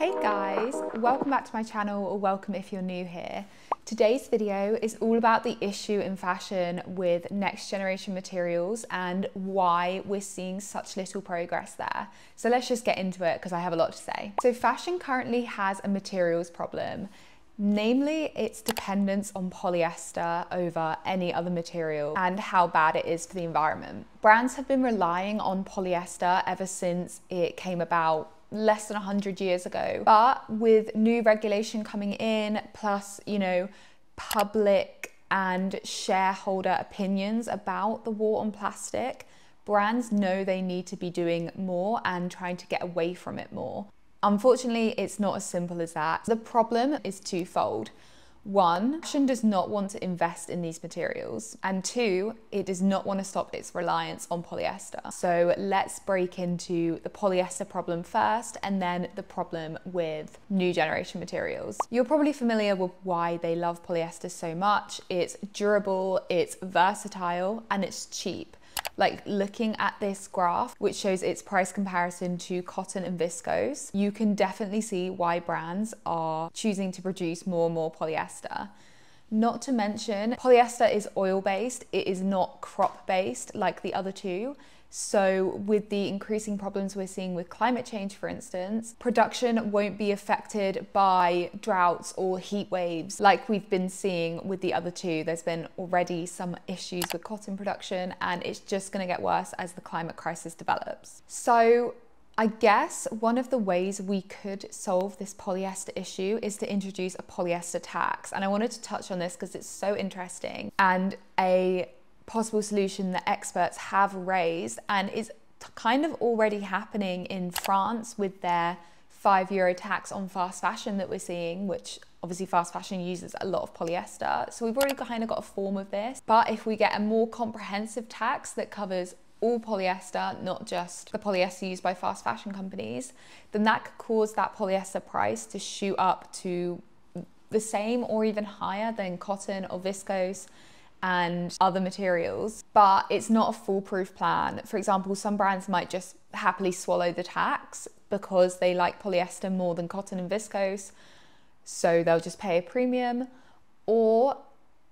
Hey guys, welcome back to my channel or welcome if you're new here. Today's video is all about the issue in fashion with next generation materials and why we're seeing such little progress there. So let's just get into it because I have a lot to say. So fashion currently has a materials problem namely its dependence on polyester over any other material and how bad it is for the environment. Brands have been relying on polyester ever since it came about less than 100 years ago. But with new regulation coming in, plus, you know, public and shareholder opinions about the war on plastic, brands know they need to be doing more and trying to get away from it more. Unfortunately, it's not as simple as that. The problem is twofold. One, fashion does not want to invest in these materials. And two, it does not want to stop its reliance on polyester. So let's break into the polyester problem first and then the problem with new generation materials. You're probably familiar with why they love polyester so much. It's durable, it's versatile, and it's cheap like looking at this graph, which shows its price comparison to cotton and viscose, you can definitely see why brands are choosing to produce more and more polyester. Not to mention, polyester is oil based, it is not crop based like the other two. So, with the increasing problems we're seeing with climate change, for instance, production won't be affected by droughts or heat waves like we've been seeing with the other two. There's been already some issues with cotton production, and it's just going to get worse as the climate crisis develops. So, I guess one of the ways we could solve this polyester issue is to introduce a polyester tax. And I wanted to touch on this because it's so interesting and a possible solution that experts have raised and is kind of already happening in France with their five euro tax on fast fashion that we're seeing, which obviously fast fashion uses a lot of polyester. So we've already kind of got a form of this. But if we get a more comprehensive tax that covers all polyester, not just the polyester used by fast fashion companies, then that could cause that polyester price to shoot up to the same or even higher than cotton or viscose and other materials, but it's not a foolproof plan. For example, some brands might just happily swallow the tax because they like polyester more than cotton and viscose, so they'll just pay a premium, or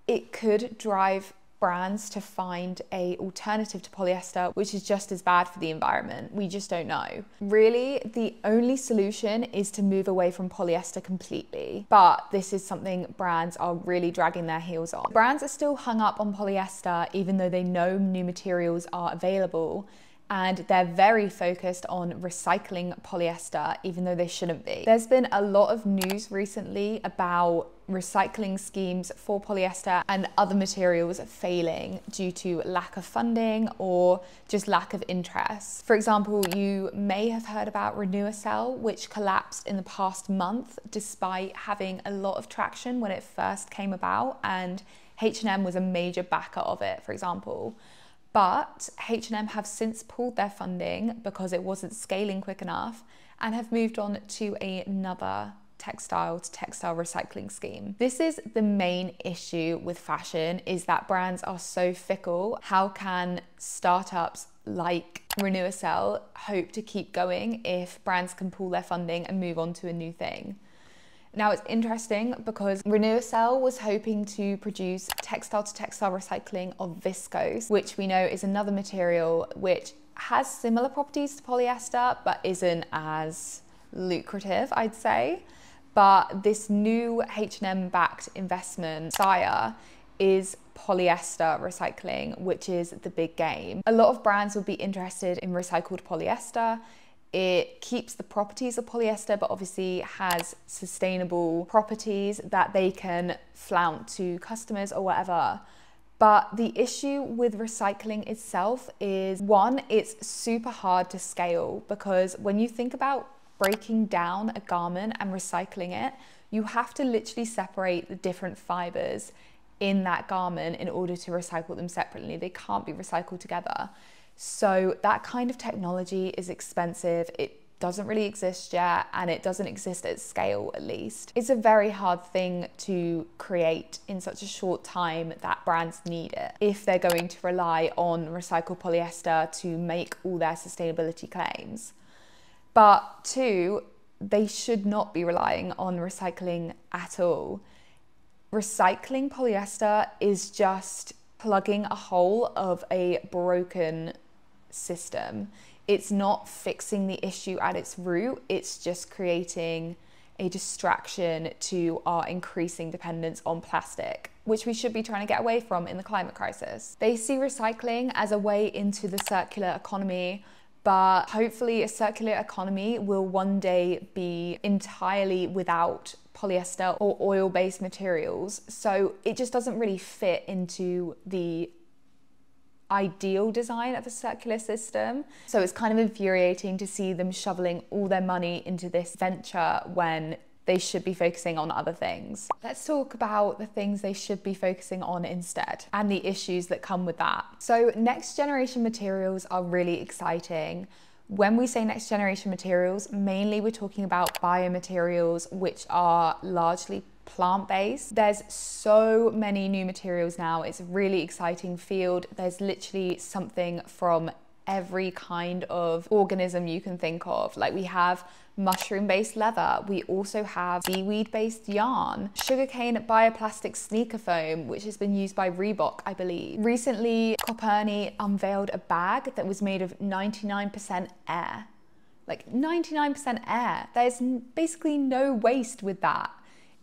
it could drive brands to find a alternative to polyester which is just as bad for the environment. We just don't know. Really the only solution is to move away from polyester completely. But this is something brands are really dragging their heels on. Brands are still hung up on polyester even though they know new materials are available and they're very focused on recycling polyester, even though they shouldn't be. There's been a lot of news recently about recycling schemes for polyester and other materials failing due to lack of funding or just lack of interest. For example, you may have heard about Renewcell, which collapsed in the past month despite having a lot of traction when it first came about, and H&M was a major backer of it, for example. But H&M have since pulled their funding because it wasn't scaling quick enough and have moved on to another textile to textile recycling scheme. This is the main issue with fashion is that brands are so fickle. How can startups like Renewcell hope to keep going if brands can pull their funding and move on to a new thing? Now it's interesting because Renewcell was hoping to produce textile to textile recycling of viscose, which we know is another material which has similar properties to polyester but isn't as lucrative, I'd say. But this new H&M backed investment, Syre, is polyester recycling, which is the big game. A lot of brands would be interested in recycled polyester it keeps the properties of polyester, but obviously has sustainable properties that they can flaunt to customers or whatever. But the issue with recycling itself is one, it's super hard to scale because when you think about breaking down a garment and recycling it, you have to literally separate the different fibers in that garment in order to recycle them separately. They can't be recycled together. So that kind of technology is expensive. It doesn't really exist yet and it doesn't exist at scale at least. It's a very hard thing to create in such a short time that brands need it if they're going to rely on recycled polyester to make all their sustainability claims. But two, they should not be relying on recycling at all. Recycling polyester is just plugging a hole of a broken system. It's not fixing the issue at its root, it's just creating a distraction to our increasing dependence on plastic, which we should be trying to get away from in the climate crisis. They see recycling as a way into the circular economy but hopefully a circular economy will one day be entirely without polyester or oil-based materials. So it just doesn't really fit into the ideal design of a circular system. So it's kind of infuriating to see them shoveling all their money into this venture when they should be focusing on other things. Let's talk about the things they should be focusing on instead and the issues that come with that. So, next generation materials are really exciting. When we say next generation materials, mainly we're talking about biomaterials, which are largely plant based. There's so many new materials now. It's a really exciting field. There's literally something from every kind of organism you can think of. Like we have mushroom based leather. We also have seaweed based yarn, sugarcane bioplastic sneaker foam, which has been used by Reebok, I believe. Recently, Coperni unveiled a bag that was made of 99% air. Like 99% air. There's basically no waste with that.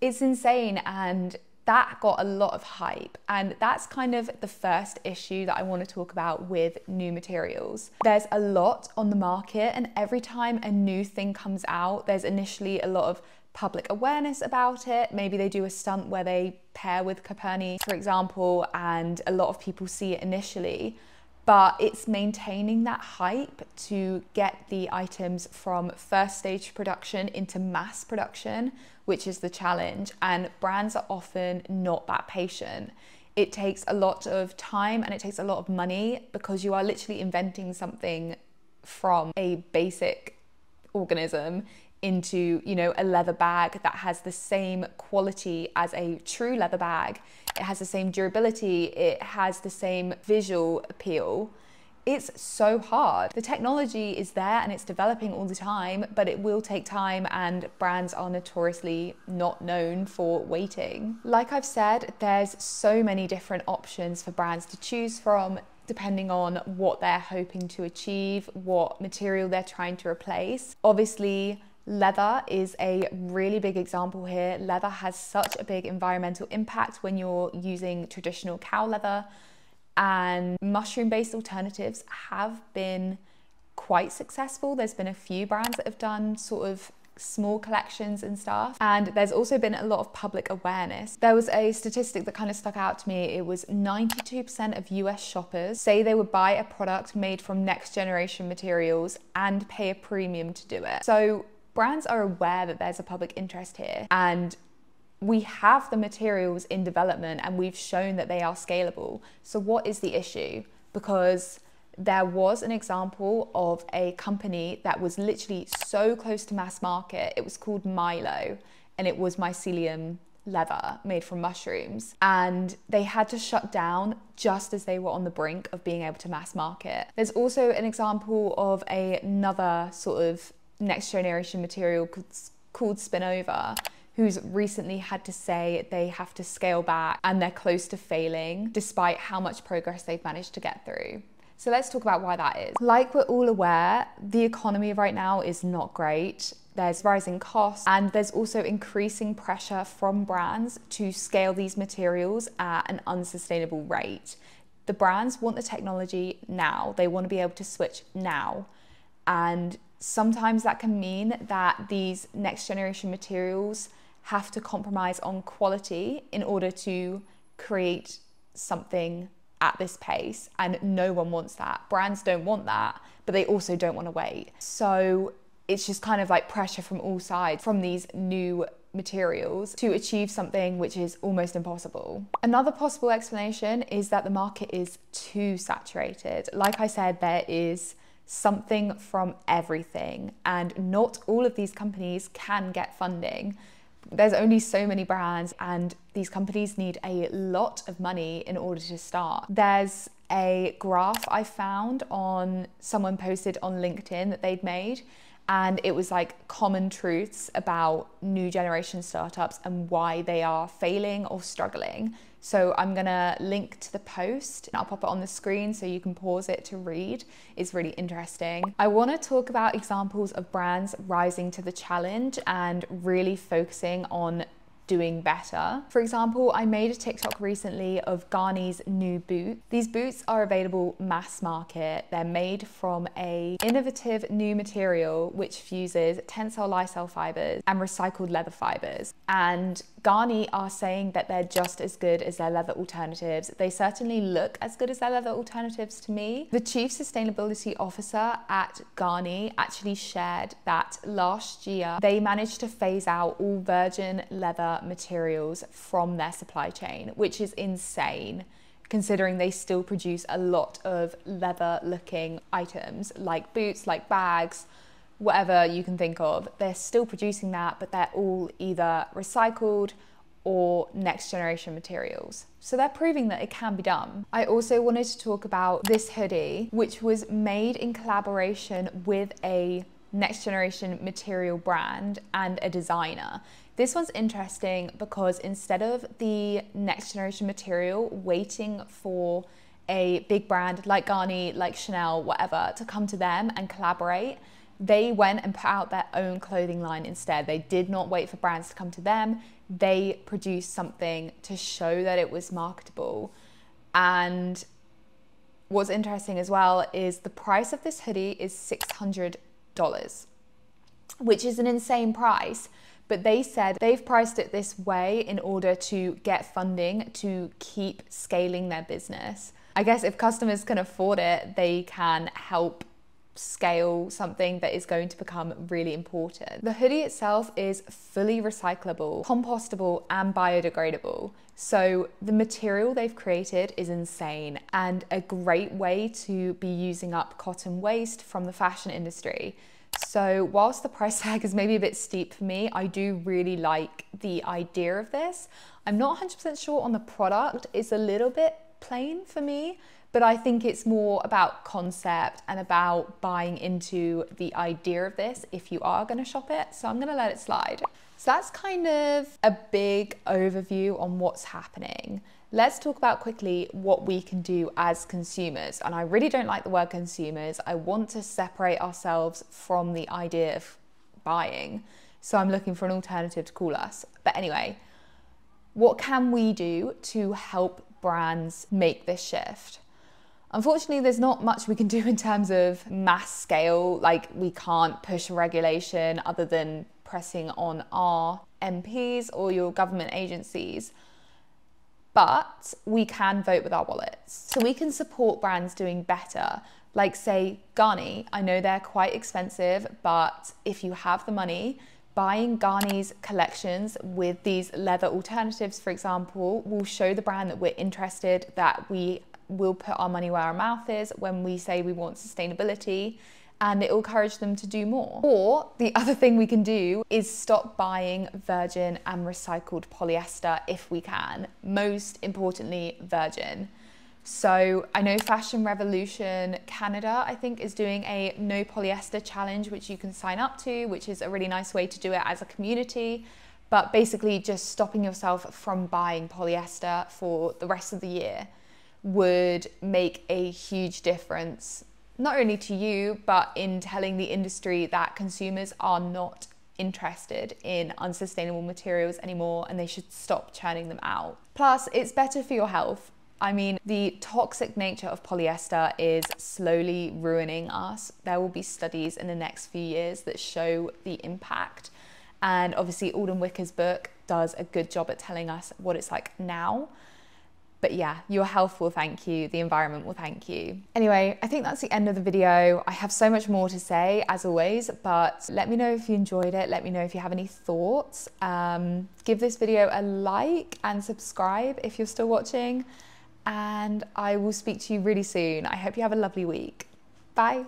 It's insane and that got a lot of hype. And that's kind of the first issue that I want to talk about with new materials. There's a lot on the market, and every time a new thing comes out, there's initially a lot of public awareness about it. Maybe they do a stunt where they pair with Coperni, for example, and a lot of people see it initially but it's maintaining that hype to get the items from first stage production into mass production, which is the challenge. And brands are often not that patient. It takes a lot of time and it takes a lot of money because you are literally inventing something from a basic organism into, you know, a leather bag that has the same quality as a true leather bag. It has the same durability, it has the same visual appeal. It's so hard. The technology is there and it's developing all the time, but it will take time and brands are notoriously not known for waiting. Like I've said, there's so many different options for brands to choose from depending on what they're hoping to achieve, what material they're trying to replace. Obviously, Leather is a really big example here. Leather has such a big environmental impact when you're using traditional cow leather, and mushroom based alternatives have been quite successful. There's been a few brands that have done sort of small collections and stuff. And there's also been a lot of public awareness. There was a statistic that kind of stuck out to me. It was 92% of US shoppers say they would buy a product made from next generation materials and pay a premium to do it. So brands are aware that there's a public interest here and we have the materials in development and we've shown that they are scalable. So, what is the issue? Because there was an example of a company that was literally so close to mass market. It was called Mylo and it was mycelium leather made from mushrooms. And they had to shut down just as they were on the brink of being able to mass market. There's also an example of a, another sort of next generation material called Spinnova who's recently had to say they have to scale back and they're close to failing despite how much progress they've managed to get through. So let's talk about why that is. Like we're all aware, the economy right now is not great. There's rising costs and there's also increasing pressure from brands to scale these materials at an unsustainable rate. The brands want the technology now. They want to be able to switch now. And sometimes that can mean that these next generation materials have to compromise on quality in order to create something at this pace and no one wants that brands don't want that but they also don't want to wait so it's just kind of like pressure from all sides from these new materials to achieve something which is almost impossible. Another possible explanation is that the market is too saturated. Like I said, there is something from everything, and not all of these companies can get funding. There's only so many brands, and these companies need a lot of money in order to start. There's a graph I found on someone posted on LinkedIn that they'd made, and it was like common truths about new generation startups and why they are failing or struggling. So I'm gonna link to the post. And I'll pop it on the screen so you can pause it to read. It's really interesting. I wanna talk about examples of brands rising to the challenge and really focusing on doing better. For example, I made a TikTok recently of Ganni's new boot. These boots are available mass market. They're made from a innovative new material which fuses Tencel lyocell fibers and recycled leather fibers. And Ganni are saying that they're just as good as their leather alternatives. They certainly look as good as their leather alternatives to me. The chief sustainability officer at Ganni actually shared that last year they managed to phase out all virgin leather materials from their supply chain, which is insane considering they still produce a lot of leather looking items like boots, like bags, whatever you can think of. They're still producing that, but they're all either recycled or next generation materials. So they're proving that it can be done. I also wanted to talk about this hoodie, which was made in collaboration with a next generation material brand and a designer. This one's interesting because instead of the next generation material waiting for a big brand like Ganni, like Chanel, whatever, to come to them and collaborate, they went and put out their own clothing line instead. They did not wait for brands to come to them. They produced something to show that it was marketable. And what's interesting as well is the price of this hoodie is $600, which is an insane price. But they said they've priced it this way in order to get funding to keep scaling their business. I guess if customers can afford it, they can help scale something that is going to become really important. The hoodie itself is fully recyclable, compostable, and biodegradable. So the material they've created is insane and a great way to be using up cotton waste from the fashion industry. So whilst the price tag is maybe a bit steep for me, I do really like the idea of this. I'm not 100% sure on the product. It's a little bit plain for me, but I think it's more about concept and about buying into the idea of this if you are going to shop it. So I'm going to let it slide. So that's kind of a big overview on what's happening. Let's talk about quickly what we can do as consumers. And I really don't like the word consumers. I want to separate ourselves from the idea of buying. So I'm looking for an alternative to call us. But anyway, what can we do to help brands make this shift? Unfortunately, there's not much we can do in terms of mass scale. Like, we can't push regulation other than pressing on our MPs or your government agencies. But we can vote with our wallets. So we can support brands doing better. Like, say, Ganni, I know they're quite expensive, but if you have the money, buying Ganni's collections with these leather alternatives, for example, will show the brand that we're interested, that we we'll put our money where our mouth is when we say we want sustainability and it will encourage them to do more. Or the other thing we can do is stop buying virgin and recycled polyester if we can. Most importantly, virgin. So I know Fashion Revolution Canada, I think, is doing a no polyester challenge, which you can sign up to, which is a really nice way to do it as a community. But basically, just stopping yourself from buying polyester for the rest of the year would make a huge difference, not only to you, but in telling the industry that consumers are not interested in unsustainable materials anymore and they should stop churning them out. Plus, it's better for your health. I mean, the toxic nature of polyester is slowly ruining us. There will be studies in the next few years that show the impact. And obviously, Alden Wicker's book does a good job at telling us what it's like now. But yeah, your health will thank you, the environment will thank you. Anyway, I think that's the end of the video. I have so much more to say as always, but let me know if you enjoyed it. Let me know if you have any thoughts. Um, give this video a like and subscribe if you're still watching. And I will speak to you really soon. I hope you have a lovely week. Bye.